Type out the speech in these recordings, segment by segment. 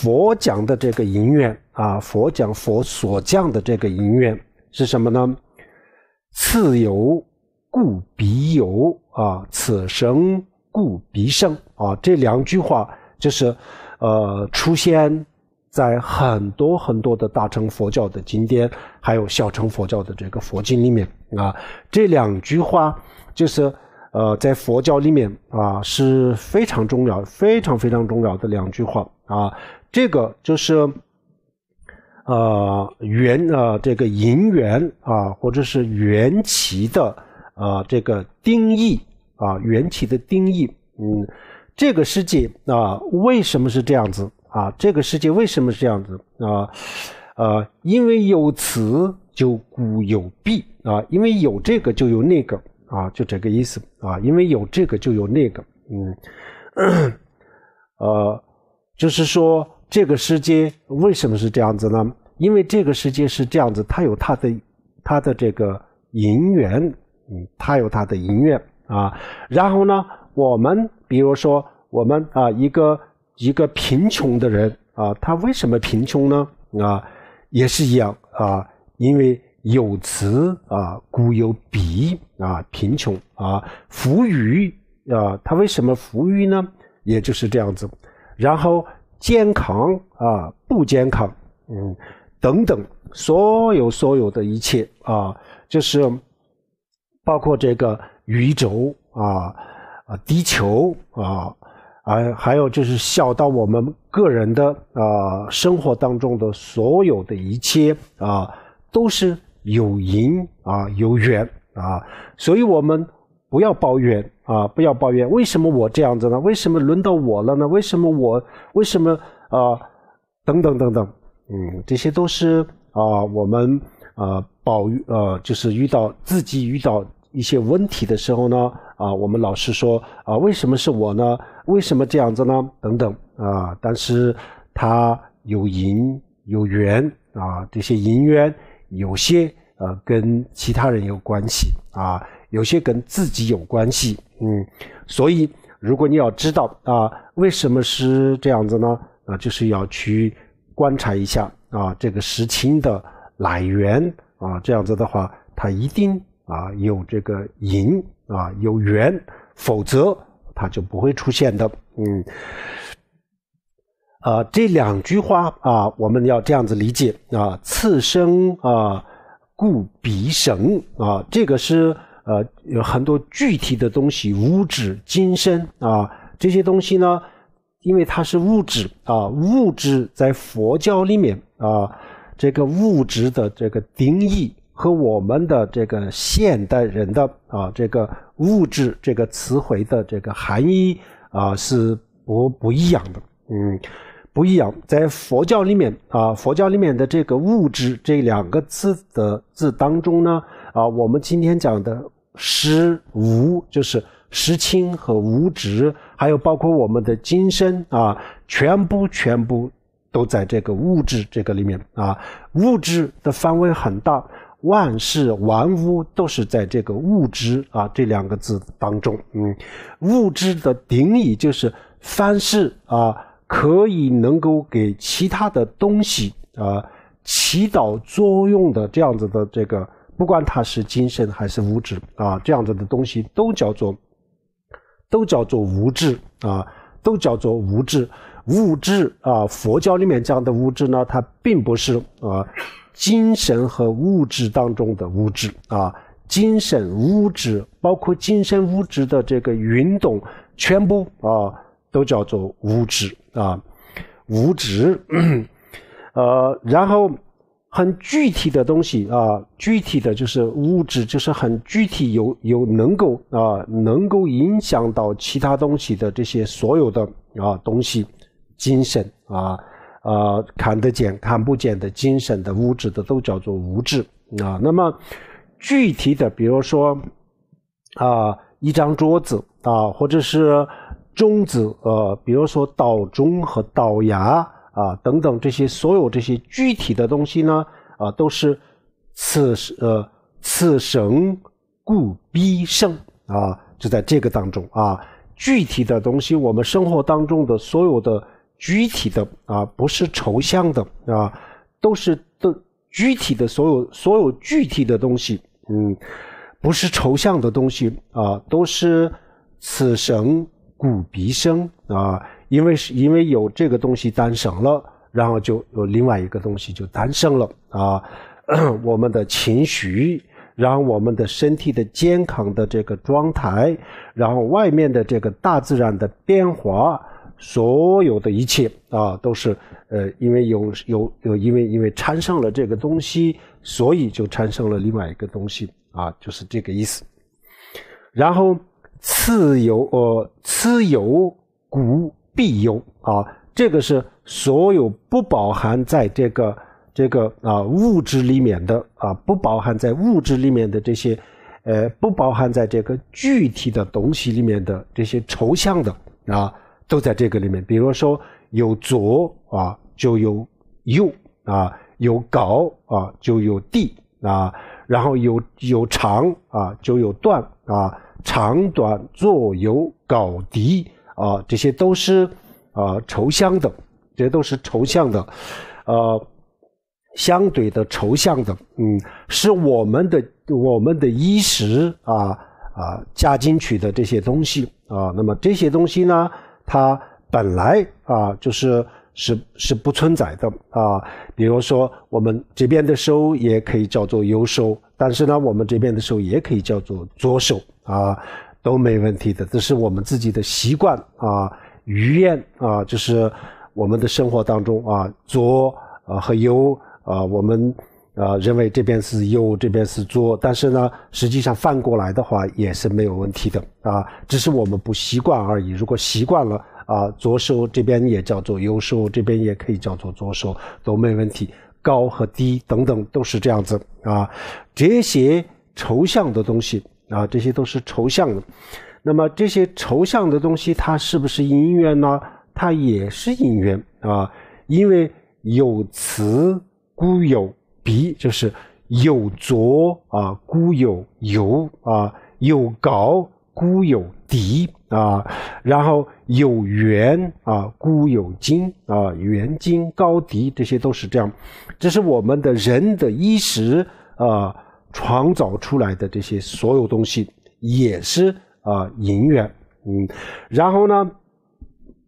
佛讲的这个因缘啊，佛讲佛所讲的这个因缘是什么呢？此有故彼有啊，此生故彼生啊。这两句话就是呃出现在很多很多的大乘佛教的经典，还有小乘佛教的这个佛经里面啊。这两句话就是呃在佛教里面啊是非常重要、非常非常重要的两句话啊。这个就是，呃，缘呃这个因缘啊，或者是缘起的啊，这个定义啊，缘起的定义，嗯，这个世界啊，为什么是这样子啊？这个世界为什么是这样子啊？呃，因为有此就故有彼啊，因为有这个就有那个啊，就这个意思啊，因为有这个就有那个，嗯，呃，就是说。这个世界为什么是这样子呢？因为这个世界是这样子，它有它的它的这个因缘，嗯，它有它的因缘啊。然后呢，我们比如说我们啊，一个一个贫穷的人啊，他为什么贫穷呢？啊，也是一样啊，因为有此啊，故有彼啊，贫穷啊，富裕啊，他为什么富裕呢？也就是这样子，然后。健康啊，不健康，嗯，等等，所有所有的一切啊，就是包括这个宇宙啊啊，地球啊啊，还有就是小到我们个人的啊生活当中的所有的一切啊，都是有因啊有缘啊，所以我们不要抱怨。啊，不要抱怨，为什么我这样子呢？为什么轮到我了呢？为什么我？为什么啊？等等等等，嗯，这些都是啊，我们啊，保呃，就是遇到自己遇到一些问题的时候呢，啊，我们老是说啊，为什么是我呢？为什么这样子呢？等等啊，但是它有因有缘啊，这些因缘有些呃跟其他人有关系啊。有些跟自己有关系，嗯，所以如果你要知道啊，为什么是这样子呢？啊，就是要去观察一下啊，这个事情的来源啊，这样子的话，它一定啊有这个因啊有缘，否则它就不会出现的，嗯，啊，这两句话啊，我们要这样子理解啊，次生啊，故彼生啊，这个是。呃，有很多具体的东西，物质、精神啊，这些东西呢，因为它是物质啊，物质在佛教里面啊，这个物质的这个定义和我们的这个现代人的啊，这个物质这个词汇的这个含义啊，是不不一样的，嗯，不一样。在佛教里面啊，佛教里面的这个物质这两个字的字当中呢，啊，我们今天讲的。实无就是实情和无执，还有包括我们的今生啊，全部全部都在这个物质这个里面啊。物质的范围很大，万事万物都是在这个物质啊这两个字当中。嗯，物质的定义就是凡是啊可以能够给其他的东西啊起到作用的这样子的这个。不管它是精神还是物质啊，这样子的东西都叫做，都叫做物质啊，都叫做物质。物质啊，佛教里面讲的物质呢，它并不是啊，精神和物质当中的物质啊，精神物质包括精神物质的这个运动，全部啊都叫做物质啊，物质，呃，然后。很具体的东西啊，具体的就是物质，就是很具体，有有能够啊，能够影响到其他东西的这些所有的啊东西，精神啊啊看得见看不见的精神的物质的都叫做物质啊。那么具体的，比如说啊一张桌子啊，或者是中子呃，比如说刀钟和刀牙。啊，等等这些所有这些具体的东西呢，啊，都是此呃此生故必生啊，就在这个当中啊，具体的东西，我们生活当中的所有的具体的啊，不是抽象的啊，都是都具体的所有所有具体的东西，嗯，不是抽象的东西啊，都是此生故彼生啊，因为是因为有这个东西诞生了，然后就有另外一个东西就诞生了啊，我们的情绪。让我们的身体的健康的这个状态，然后外面的这个大自然的变化，所有的一切啊，都是呃，因为有有有，因为因为产生了这个东西，所以就产生了另外一个东西啊，就是这个意思。然后次有呃次有古必有啊，这个是所有不包含在这个。这个啊，物质里面的啊，不包含在物质里面的这些，呃，不包含在这个具体的东西里面的这些抽象的啊，都在这个里面。比如说，有左啊，就有右啊，有高啊，就有低啊，然后有有长啊，就有短啊，长短左右高低啊，这些都是啊抽象的，这些都是抽象的，呃。相对的抽象的，嗯，是我们的我们的衣食啊啊加进去的这些东西啊，那么这些东西呢，它本来啊就是是是不存在的啊。比如说我们这边的收也可以叫做右手，但是呢，我们这边的手也可以叫做左手啊，都没问题的。这是我们自己的习惯啊，语言啊，就是我们的生活当中啊，左啊和右。啊，我们啊认为这边是右，这边是左，但是呢，实际上反过来的话也是没有问题的啊，只是我们不习惯而已。如果习惯了啊，左手这边也叫做右手，这边也可以叫做左手，都没问题。高和低等等都是这样子啊，这些抽象的东西啊，这些都是抽象的。那么这些抽象的东西，它是不是因缘呢？它也是因缘啊，因为有词。故有彼，就是有浊啊，故有右啊，有高故有低啊，然后有圆啊，故有金啊，圆金高低，这些都是这样。这是我们的人的意识啊创造出来的这些所有东西，也是啊因缘。嗯，然后呢，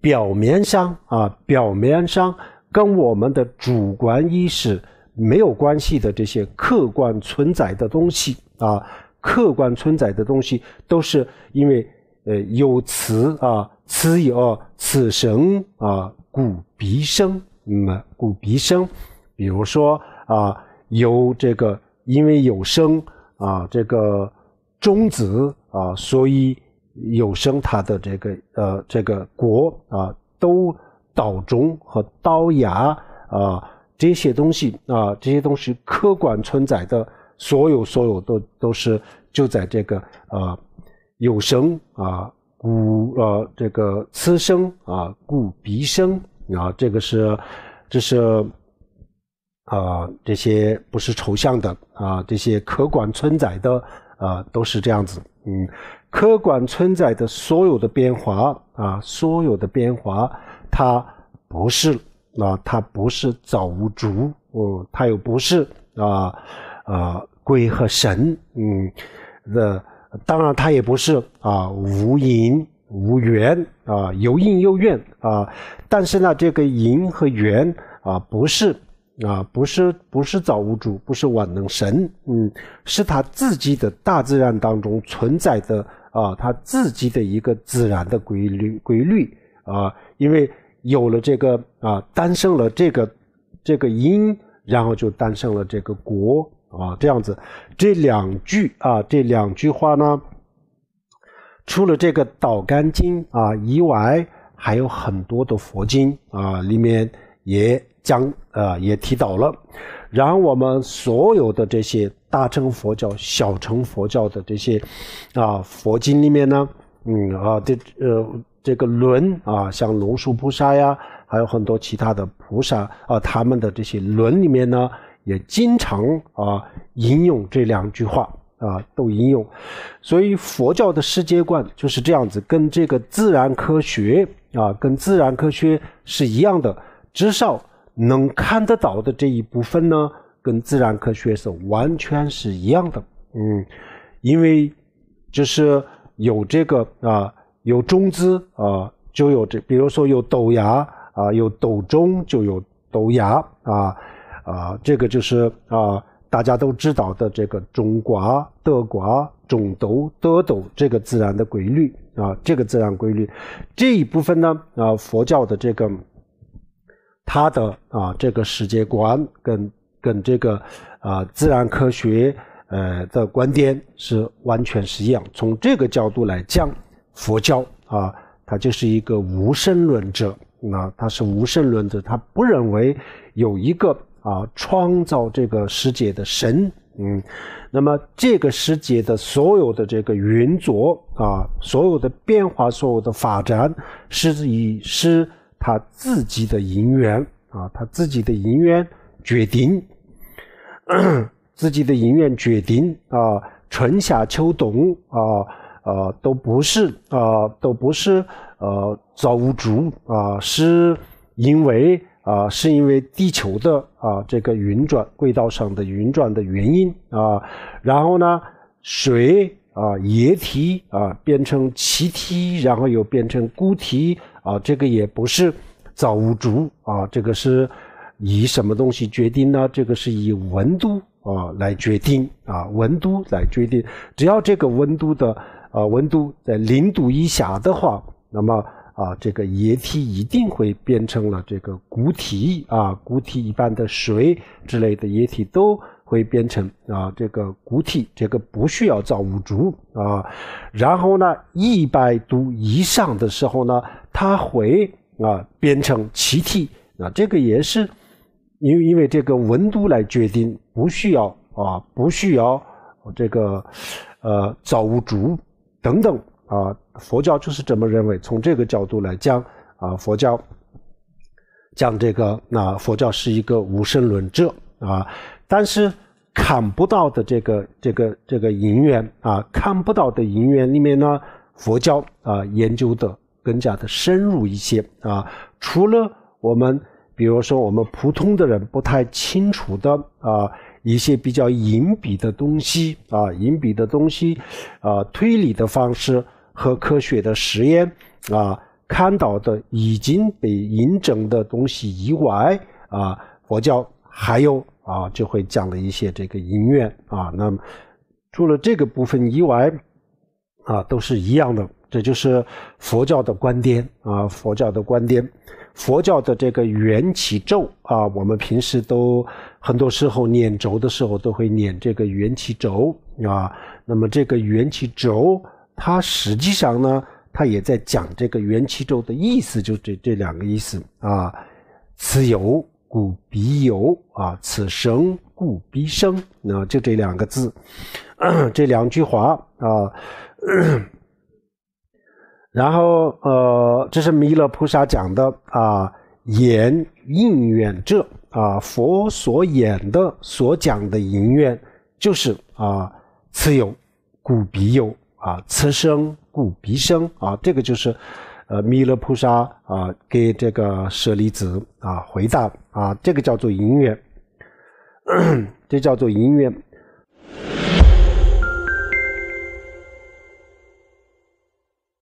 表面上啊，表面上。跟我们的主观意识没有关系的这些客观存在的东西啊，客观存在的东西都是因为呃有此啊，此有此生啊，故必生，那么故必生。比如说啊，有这个因为有生啊，这个中子啊，所以有生它的这个呃这个国啊都。道中和道牙啊，这些东西啊，这些东西客观存在的所有所有都都是就在这个啊有声啊故呃这个此声啊故鼻声啊，这个是这是啊这些不是抽象的啊，这些客观存在的啊都是这样子，嗯，客观存在的所有的变化啊，所有的变化。它不是啊，它不是造物主，嗯，它又不是啊啊鬼和神，嗯，的当然它也不是啊无因无缘啊有因有缘啊，但是呢，这个因和缘啊不是啊不是不是造物主，不是万能神，嗯，是他自己的大自然当中存在的啊，他自己的一个自然的规律规律啊，因为。有了这个啊，诞生了这个这个因，然后就诞生了这个果啊，这样子。这两句啊，这两句话呢，除了这个《导干经》啊以外，还有很多的佛经啊，里面也讲啊，也提到了。然后我们所有的这些大乘佛教、小乘佛教的这些啊佛经里面呢，嗯啊，这呃。这个轮啊，像龙树菩萨呀，还有很多其他的菩萨啊，他们的这些轮里面呢，也经常啊引用这两句话啊都引用。所以佛教的世界观就是这样子，跟这个自然科学啊，跟自然科学是一样的，至少能看得到的这一部分呢，跟自然科学是完全是一样的。嗯，因为就是有这个啊，有种子啊，就有这，比如说有豆芽啊，有豆种就有豆芽啊。啊，这个就是啊，大家都知道的这个种瓜得瓜，种豆得豆这个自然的规律啊，这个自然规律这一部分呢啊，佛教的这个它的啊这个世界观跟跟这个啊自然科学呃的观点是完全是一样。从这个角度来讲，佛教啊，它就是一个无神论者，那它是无神论者，他不认为有一个。啊，创造这个世界的神，嗯，那么这个世界的所有的这个运作啊，所有的变化，所有的发展，是以是他自己的因缘啊，他自己的因缘决定，自己的因缘决定啊，春夏秋冬啊，呃，都不是啊，都不是呃造物主啊，是因为。啊，是因为地球的啊这个运转轨道上的运转的原因啊，然后呢，水啊液体啊变成气体，然后又变成固体啊，这个也不是造物主啊，这个是以什么东西决定呢？这个是以温度啊来决定啊，温度来决定，只要这个温度的啊温度在零度以下的话，那么。啊，这个液体一定会变成了这个固体啊，固体一般的水之类的液体都会变成啊这个固体，这个不需要造物主啊。然后呢，一百度以上的时候呢，它会啊变成气体啊，这个也是因为因为这个温度来决定，不需要啊，不需要这个呃造物主等等。啊，佛教就是这么认为。从这个角度来讲，啊，佛教讲这个，那佛教是一个无神论者啊。但是看不到的这个这个这个因缘啊，看不到的因缘里面呢，佛教啊研究的更加的深入一些啊。除了我们，比如说我们普通的人不太清楚的啊。一些比较隐蔽的东西啊，隐蔽的东西啊，推理的方式。和科学的实验啊，看到的已经被印证的东西以外啊，佛教还有啊，就会讲了一些这个因缘啊。那么除了这个部分以外啊，都是一样的。这就是佛教的观点啊，佛教的观点，佛教的这个缘起咒啊，我们平时都很多时候念咒的时候都会念这个缘起咒啊。那么这个缘起咒。它实际上呢，它也在讲这个元气咒的意思，就这这两个意思啊。此有故必有啊，此生故必生，那就这两个字，这两句话啊。然后呃，这是弥勒菩萨讲的啊，言应缘者啊，佛所言的所讲的因缘就是啊，此有故必有。啊，此生故彼生啊，这个就是，呃，弥勒菩萨啊给这个舍利子啊回答啊，这个叫做因缘，这叫做因缘。